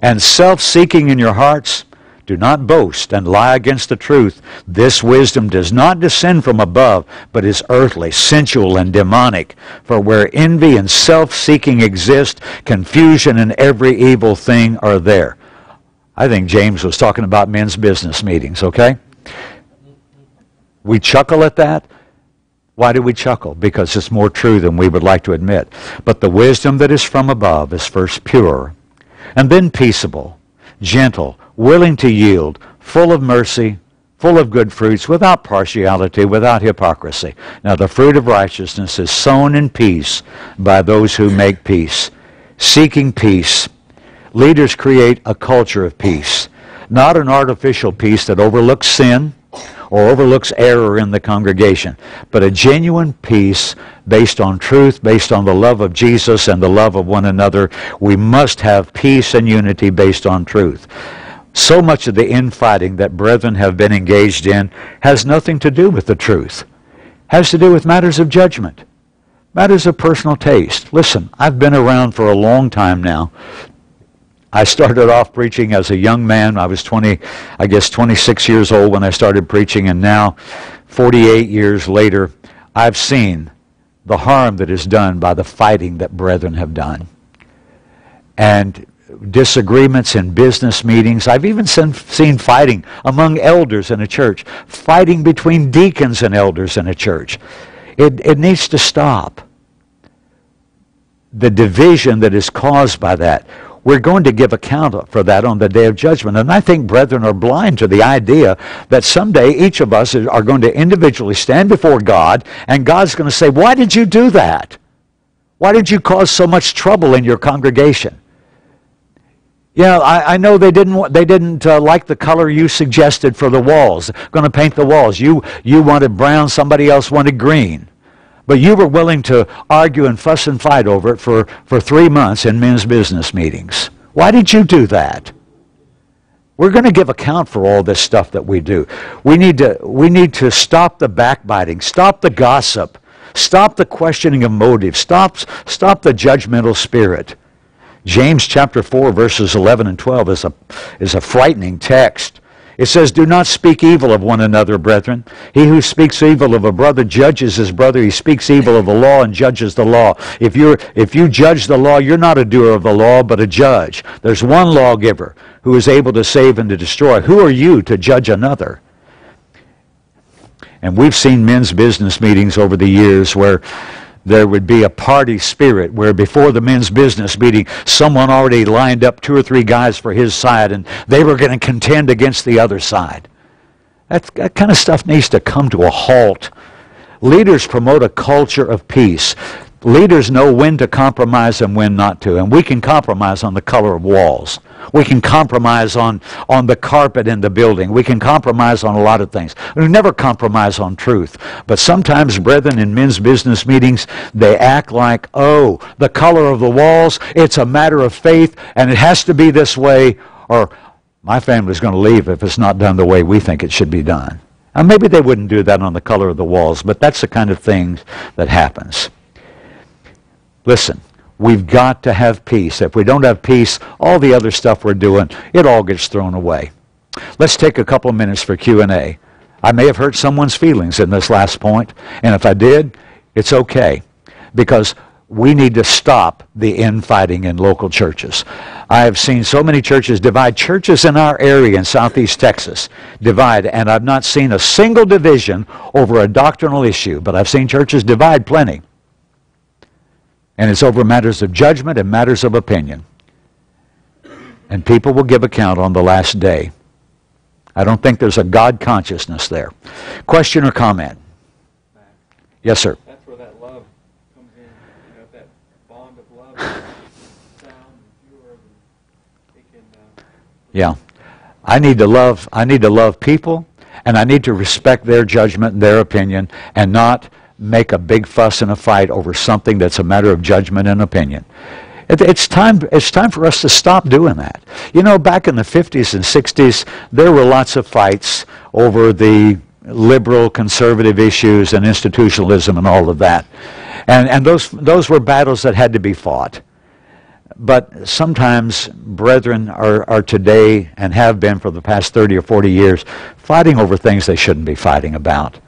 and self-seeking in your hearts, do not boast and lie against the truth. This wisdom does not descend from above, but is earthly, sensual, and demonic. For where envy and self-seeking exist, confusion and every evil thing are there. I think James was talking about men's business meetings, okay? We chuckle at that. Why do we chuckle? Because it's more true than we would like to admit. But the wisdom that is from above is first pure and then peaceable, gentle, willing to yield, full of mercy, full of good fruits, without partiality, without hypocrisy. Now the fruit of righteousness is sown in peace by those who make peace. Seeking peace. Leaders create a culture of peace, not an artificial peace that overlooks sin, or overlooks error in the congregation, but a genuine peace based on truth, based on the love of Jesus and the love of one another. We must have peace and unity based on truth. So much of the infighting that brethren have been engaged in has nothing to do with the truth. Has to do with matters of judgment, matters of personal taste. Listen, I've been around for a long time now. I started off preaching as a young man. I was 20, I guess 26 years old when I started preaching, and now, 48 years later, I've seen the harm that is done by the fighting that brethren have done. And disagreements in business meetings. I've even seen fighting among elders in a church, fighting between deacons and elders in a church. It, it needs to stop. The division that is caused by that. We're going to give account for that on the day of judgment. And I think brethren are blind to the idea that someday each of us are going to individually stand before God and God's going to say, Why did you do that? Why did you cause so much trouble in your congregation? Yeah, I, I know they didn't. They didn't uh, like the color you suggested for the walls. Going to paint the walls. You you wanted brown. Somebody else wanted green. But you were willing to argue and fuss and fight over it for, for three months in men's business meetings. Why did you do that? We're going to give account for all this stuff that we do. We need to, we need to stop the backbiting, stop the gossip, stop the questioning of motives, stop, stop the judgmental spirit. James chapter 4, verses 11 and 12 is a, is a frightening text. It says, Do not speak evil of one another, brethren. He who speaks evil of a brother judges his brother. He speaks evil of the law and judges the law. If, you're, if you judge the law, you're not a doer of the law, but a judge. There's one lawgiver who is able to save and to destroy. Who are you to judge another? And we've seen men's business meetings over the years where there would be a party spirit where before the men's business meeting, someone already lined up two or three guys for his side and they were going to contend against the other side. That, that kind of stuff needs to come to a halt. Leaders promote a culture of peace. Leaders know when to compromise and when not to. And we can compromise on the color of walls. We can compromise on, on the carpet in the building. We can compromise on a lot of things. We never compromise on truth. But sometimes, brethren, in men's business meetings, they act like, oh, the color of the walls, it's a matter of faith, and it has to be this way, or my family's going to leave if it's not done the way we think it should be done. And maybe they wouldn't do that on the color of the walls, but that's the kind of thing that happens. Listen, we've got to have peace. If we don't have peace, all the other stuff we're doing, it all gets thrown away. Let's take a couple minutes for Q&A. I may have hurt someone's feelings in this last point, and if I did, it's okay because we need to stop the infighting in local churches. I have seen so many churches divide. Churches in our area in southeast Texas divide, and I've not seen a single division over a doctrinal issue, but I've seen churches divide plenty. And it's over matters of judgment and matters of opinion. And people will give account on the last day. I don't think there's a God consciousness there. Question or comment? Yes, sir. That's where that love comes in. You know, that bond of love, sound, pure, it can. Uh, yeah, I need to love. I need to love people, and I need to respect their judgment and their opinion, and not make a big fuss and a fight over something that's a matter of judgment and opinion. It, it's time, it's time for us to stop doing that. You know, back in the 50s and 60s, there were lots of fights over the liberal conservative issues and institutionalism and all of that. And, and those, those were battles that had to be fought. But sometimes brethren are, are today and have been for the past 30 or 40 years fighting over things they shouldn't be fighting about.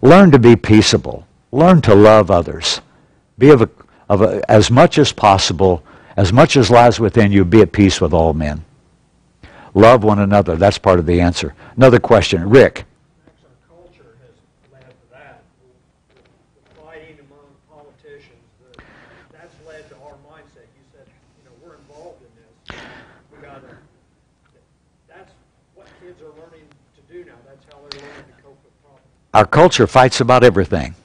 Learn to be peaceable. Learn to love others. Be of, a, of a, as much as possible, as much as lies within you, be at peace with all men. Love one another. That's part of the answer. Another question. Rick. Our culture fights about everything.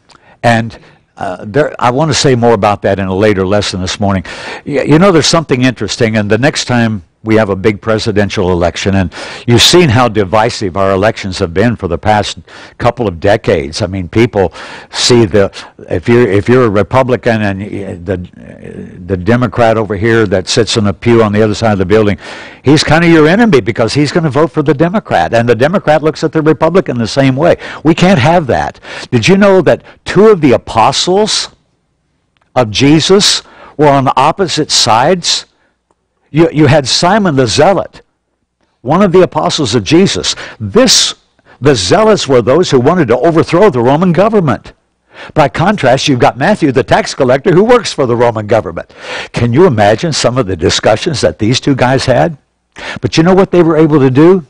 And uh, there, I want to say more about that in a later lesson this morning. You, you know, there's something interesting, and the next time we have a big presidential election, and you've seen how divisive our elections have been for the past couple of decades. I mean, people see the if you're if you're a Republican and the the Democrat over here that sits in a pew on the other side of the building, he's kind of your enemy because he's going to vote for the Democrat, and the Democrat looks at the Republican the same way. We can't have that. Did you know that two of the apostles of Jesus were on opposite sides? You, you had Simon the Zealot, one of the apostles of Jesus. This, the zealots were those who wanted to overthrow the Roman government. By contrast, you've got Matthew, the tax collector, who works for the Roman government. Can you imagine some of the discussions that these two guys had? But you know what they were able to do?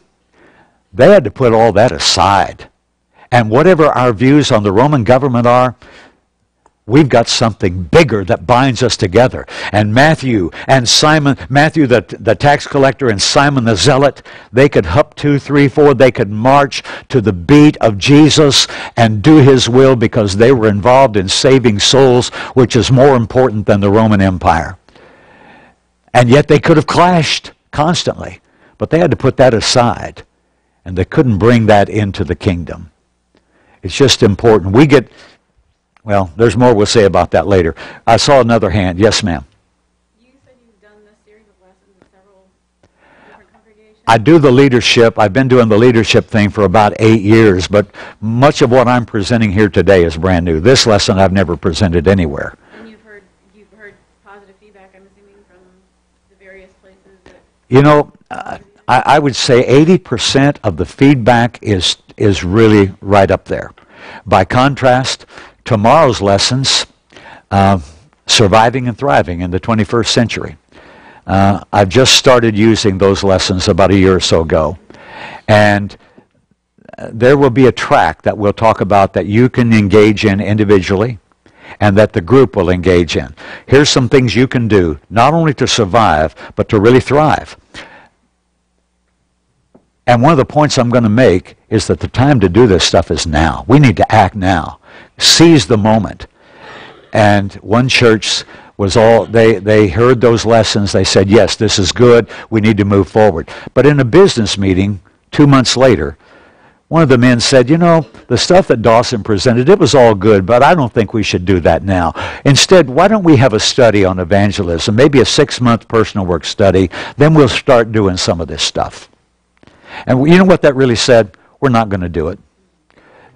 They had to put all that aside. And whatever our views on the Roman government are, We've got something bigger that binds us together. And Matthew and Simon, Matthew the, the tax collector and Simon the zealot, they could hup two, three, four, they could march to the beat of Jesus and do his will because they were involved in saving souls, which is more important than the Roman Empire. And yet they could have clashed constantly. But they had to put that aside. And they couldn't bring that into the kingdom. It's just important. We get well, there's more we'll say about that later. I saw another hand. Yes, ma'am. You said you've done this series of lessons in several different congregations. I do the leadership. I've been doing the leadership thing for about eight years, but much of what I'm presenting here today is brand new. This lesson I've never presented anywhere. And you've heard you've heard positive feedback. I'm assuming from the various places that. You know, uh, I, I would say 80% of the feedback is is really right up there. By contrast, tomorrow's lessons, uh, surviving and thriving in the 21st century. Uh, I've just started using those lessons about a year or so ago. And uh, there will be a track that we'll talk about that you can engage in individually and that the group will engage in. Here's some things you can do, not only to survive, but to really thrive. And one of the points I'm going to make is that the time to do this stuff is now. We need to act now seize the moment. And one church was all they they heard those lessons. They said, "Yes, this is good. We need to move forward." But in a business meeting 2 months later, one of the men said, "You know, the stuff that Dawson presented, it was all good, but I don't think we should do that now. Instead, why don't we have a study on evangelism, maybe a 6-month personal work study, then we'll start doing some of this stuff." And you know what that really said? We're not going to do it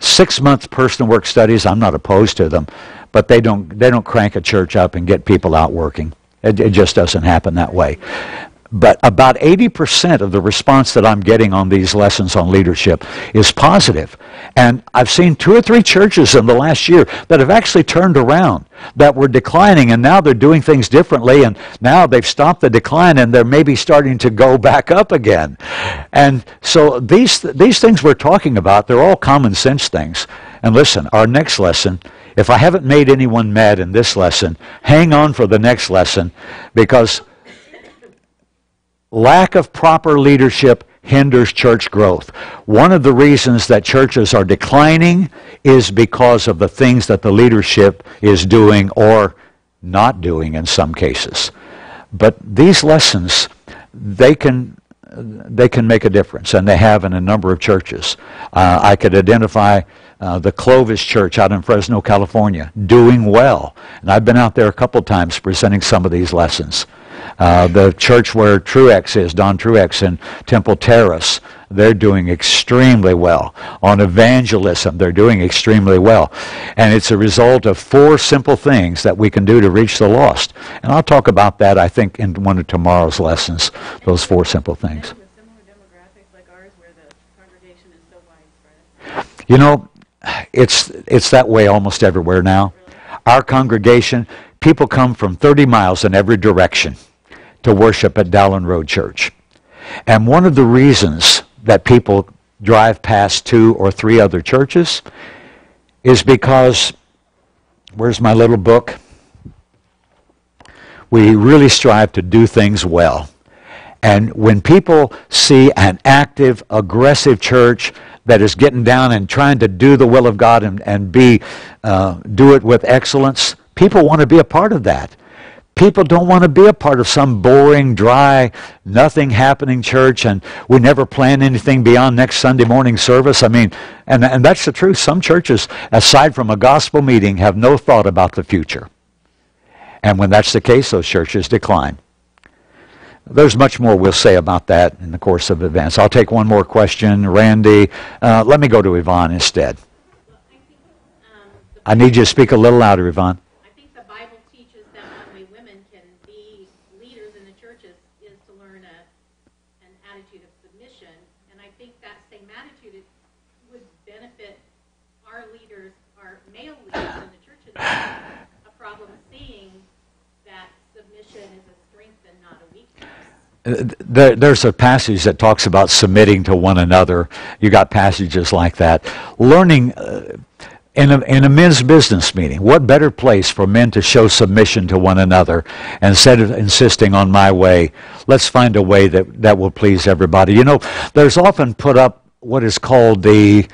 six month personal work studies, I'm not opposed to them, but they don't, they don't crank a church up and get people out working. It, it just doesn't happen that way. But about 80% of the response that I'm getting on these lessons on leadership is positive. And I've seen two or three churches in the last year that have actually turned around, that were declining, and now they're doing things differently, and now they've stopped the decline, and they're maybe starting to go back up again. And so these, these things we're talking about, they're all common sense things. And listen, our next lesson if I haven't made anyone mad in this lesson, hang on for the next lesson because lack of proper leadership hinders church growth. One of the reasons that churches are declining is because of the things that the leadership is doing or not doing in some cases. But these lessons, they can they can make a difference, and they have in a number of churches. Uh, I could identify uh, the Clovis Church out in Fresno, California, doing well. And I've been out there a couple times presenting some of these lessons. Uh, the church where Truex is, Don Truex in Temple Terrace, they're doing extremely well. On evangelism, they're doing extremely well. And it's a result of four simple things that we can do to reach the lost. And I'll talk about that, I think, in one of tomorrow's lessons, those four simple things. You know, it's, it's that way almost everywhere now. Our congregation, people come from 30 miles in every direction to worship at Dowlen Road Church. And one of the reasons that people drive past two or three other churches is because, where's my little book? We really strive to do things well. And when people see an active, aggressive church that is getting down and trying to do the will of God and, and be, uh, do it with excellence, people want to be a part of that People don't want to be a part of some boring, dry, nothing happening church, and we never plan anything beyond next Sunday morning service. I mean, and, and that's the truth. Some churches, aside from a gospel meeting, have no thought about the future. And when that's the case, those churches decline. There's much more we'll say about that in the course of events. I'll take one more question. Randy, uh, let me go to Yvonne instead. I um, I need you to speak a little louder, Yvonne. I think the Bible teaches that one way women can be leaders in the churches is to learn a, an attitude of submission. And I think that same attitude is, would benefit our leaders, our male leaders in the churches. A problem seeing that submission is a strength and not a weakness. Uh, There, there's a passage that talks about submitting to one another. You got passages like that. Learning uh, in a, in a men's business meeting, what better place for men to show submission to one another instead of insisting on my way? Let's find a way that, that will please everybody. You know, there's often put up what is called the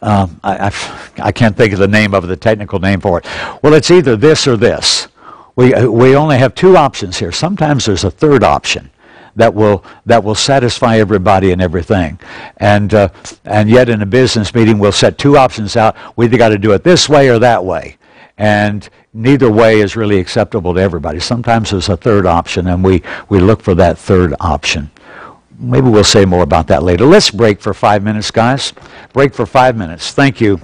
um, I, I, I can't think of the name of it, the technical name for it. Well, it's either this or this. We, we only have two options here. Sometimes there's a third option that will that will satisfy everybody and everything. And uh, and yet in a business meeting we'll set two options out. We either got to do it this way or that way. And neither way is really acceptable to everybody. Sometimes there's a third option and we, we look for that third option. Maybe we'll say more about that later. Let's break for five minutes, guys. Break for five minutes. Thank you.